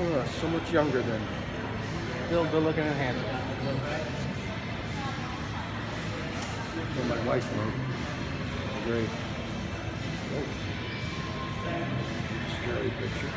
Oh, so much younger than. Still good looking and handsome. For my wife wrote. Great. Oh. Scary picture.